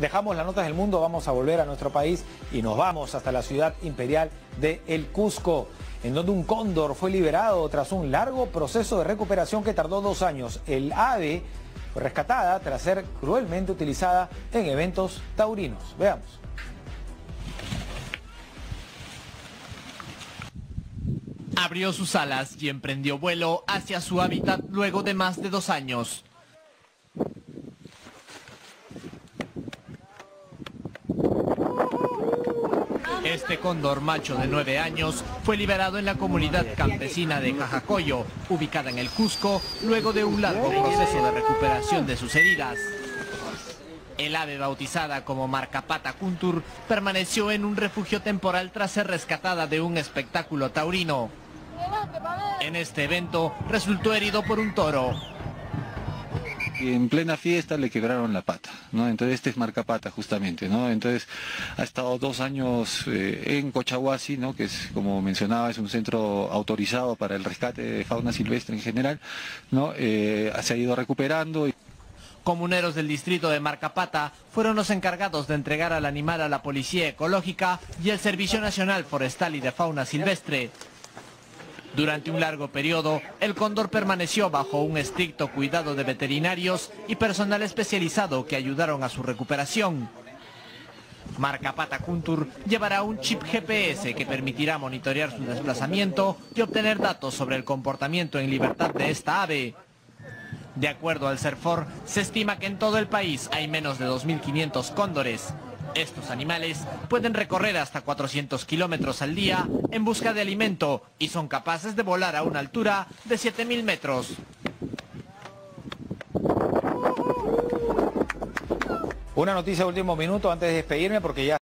Dejamos las notas del mundo, vamos a volver a nuestro país y nos vamos hasta la ciudad imperial de El Cusco, en donde un cóndor fue liberado tras un largo proceso de recuperación que tardó dos años. El ave fue rescatada tras ser cruelmente utilizada en eventos taurinos. Veamos. Abrió sus alas y emprendió vuelo hacia su hábitat luego de más de dos años. Este cóndor macho de nueve años fue liberado en la comunidad campesina de Jajacoyo, ubicada en el Cusco, luego de un largo proceso de recuperación de sus heridas. El ave bautizada como Marcapata Kuntur permaneció en un refugio temporal tras ser rescatada de un espectáculo taurino. En este evento resultó herido por un toro. En plena fiesta le quebraron la pata, ¿no? Entonces este es marcapata justamente, ¿no? Entonces ha estado dos años eh, en Cochahuasi, ¿no? Que es, como mencionaba, es un centro autorizado para el rescate de fauna silvestre en general, ¿no? Eh, se ha ido recuperando. Comuneros del distrito de Marcapata fueron los encargados de entregar al animal a la Policía Ecológica y el Servicio Nacional Forestal y de Fauna Silvestre. Durante un largo periodo, el cóndor permaneció bajo un estricto cuidado de veterinarios y personal especializado que ayudaron a su recuperación. Marcapata Kuntur llevará un chip GPS que permitirá monitorear su desplazamiento y obtener datos sobre el comportamiento en libertad de esta ave. De acuerdo al CERFOR, se estima que en todo el país hay menos de 2.500 cóndores. Estos animales pueden recorrer hasta 400 kilómetros al día en busca de alimento y son capaces de volar a una altura de 7.000 metros. Una noticia de último minuto antes de despedirme porque ya...